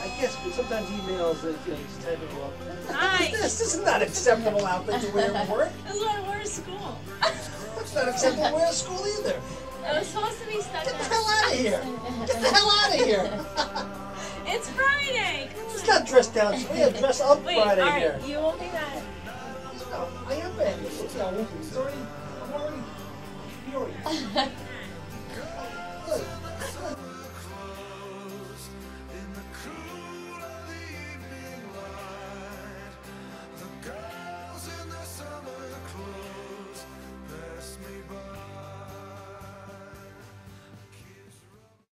I guess, but sometimes emails, that you know, just type it up. Hi. This, is not acceptable outfit to wear to work. This is what I wore to school. It's not acceptable to wear to school either. It was supposed to be stuck Get the hell out of here. Get the hell out of here. It's Friday. Come It's not dressed down. We have dress up Wait, Friday alright, here. you won't be that. No, I am bad. It's already, it's sorry, I'm already furious.